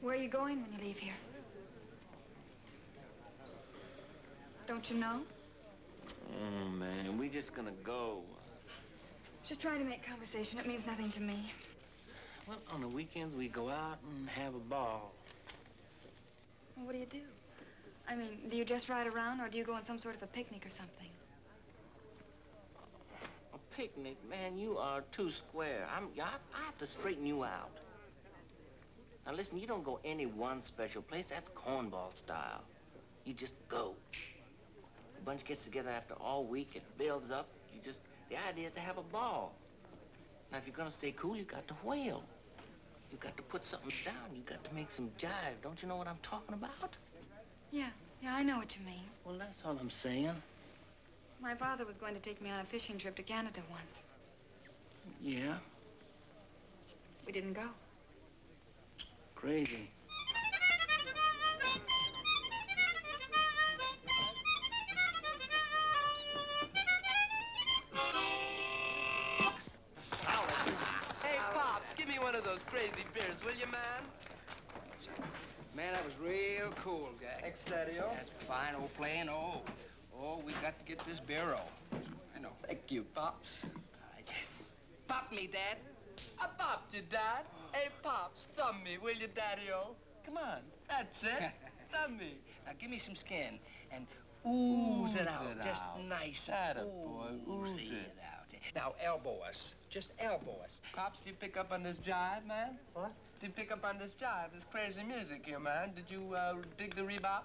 Where are you going when you leave here? Don't you know? Oh, man, we just gonna go. Just trying to make conversation. It means nothing to me. Well, on the weekends, we go out and have a ball. Well, what do you do? I mean, do you just ride around, or do you go on some sort of a picnic or something? A picnic? Man, you are too square. I'm, I, I have to straighten you out. Now, listen, you don't go any one special place. That's cornball style. You just go. The bunch gets together after all week. It builds up. You just, the idea is to have a ball. Now, if you're gonna stay cool, you got to whale. You got to put something down. You got to make some jive. Don't you know what I'm talking about? Yeah, yeah, I know what you mean. Well, that's all I'm saying. My father was going to take me on a fishing trip to Canada once. Yeah, We didn't go. Crazy. Hey, Pops, give me one of those crazy beers, will you, man? Man, that was real cool, guy. Exterior. That's fine old playing. Oh, oh, we got to get this beer roll. I know. Thank you, Pops. Pop me, Dad. I popped you, Dad. Hey, Pops, thumb me, will you, Daddy-o? Come on, that's it. thumb me. Now give me some skin and ooze, it out. it Just out. nice. Atta boy, ooze Ooze it. it out. Now elbow us. Just elbow us. Pops, do you pick up on this jive, man? What? Did you pick up on this jive, this crazy music here, man? Did you uh, dig the rebop?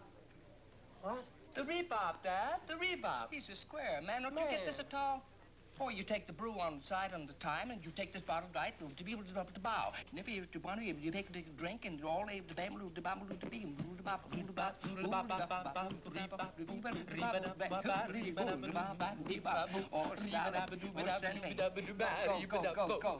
What? The rebop, Dad, the rebop. Piece of square, man. Don't you get this at all? Boy, you take the brew on the side on the time, and you take this bottle right to be able to up the bow. And if you want to, you take a drink, and all the bam, the bam, the beam, the bop, the bop, the bop, the bop, the bop, or salad, or sandwich. Go, go,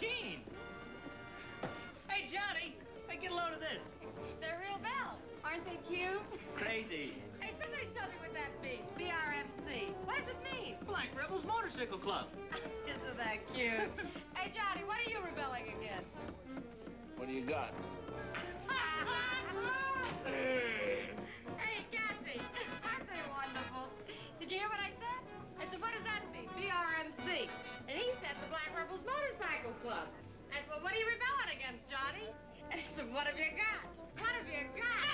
keen. Hey, Johnny, hey, get a load of this. They're real bells. Aren't they cute? Crazy. Hey, somebody tell me what that means. BRMC. What does it mean? Black Rebels Motorcycle Club. Isn't that cute? hey, Johnny, what are you rebelling against? What do you got? What have you got? What have you got?